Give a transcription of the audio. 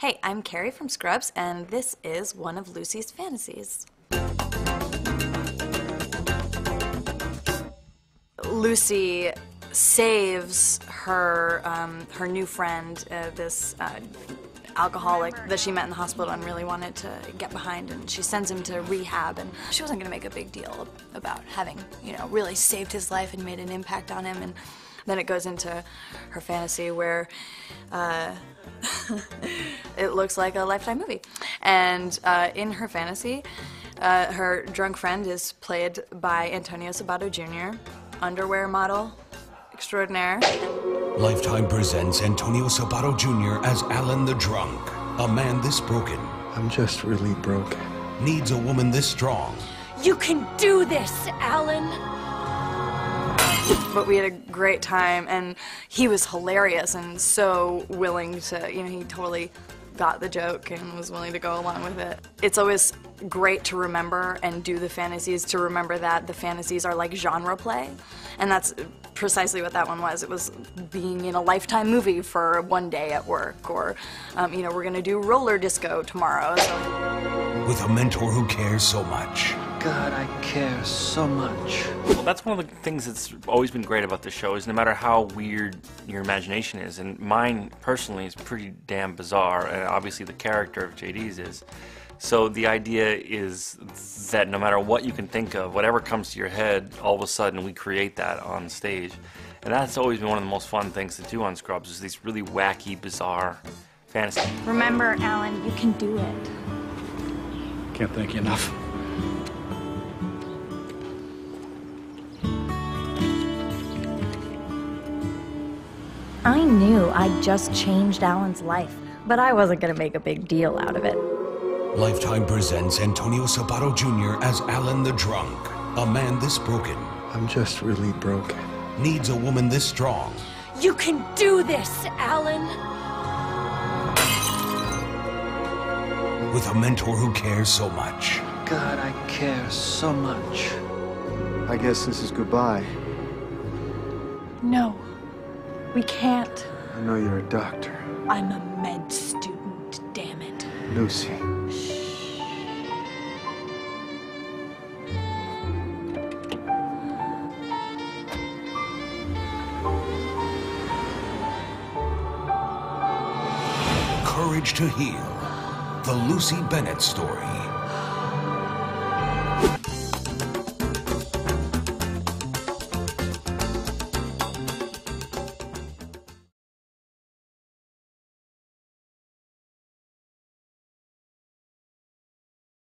Hey, I'm Kerry from Scrubs, and this is one of Lucy's fantasies. Lucy saves her um, her new friend, uh, this uh, alcoholic that she met in the hospital and really wanted to get behind, and she sends him to rehab. And she wasn't going to make a big deal about having, you know, really saved his life and made an impact on him. And then it goes into her fantasy where uh, it looks like a Lifetime movie. And uh, in her fantasy, uh, her drunk friend is played by Antonio Sabato Jr., underwear model extraordinaire. Lifetime presents Antonio Sabato Jr. as Alan the Drunk. A man this broken I'm just really broken. needs a woman this strong. You can do this, Alan! But we had a great time, and he was hilarious and so willing to, you know, he totally got the joke and was willing to go along with it. It's always great to remember and do the fantasies, to remember that the fantasies are like genre play. And that's precisely what that one was. It was being in a lifetime movie for one day at work, or, um, you know, we're gonna do roller disco tomorrow. So. With a mentor who cares so much. God, I care so much. Well, that's one of the things that's always been great about the show is no matter how weird your imagination is, and mine personally is pretty damn bizarre, and obviously the character of JD's is. So the idea is that no matter what you can think of, whatever comes to your head, all of a sudden we create that on stage. And that's always been one of the most fun things to do on Scrubs is these really wacky, bizarre fantasies. Remember, Alan, you can do it. Can't thank you enough. I knew I'd just changed Alan's life, but I wasn't gonna make a big deal out of it. Lifetime presents Antonio Sabato Jr. as Alan the Drunk. A man this broken I'm just really broken. needs a woman this strong. You can do this, Alan! With a mentor who cares so much. God, I care so much. I guess this is goodbye. No, we can't. I know you're a doctor. I'm a med student, damn it. Lucy. Shh. Courage to Heal. The Lucy Bennett story.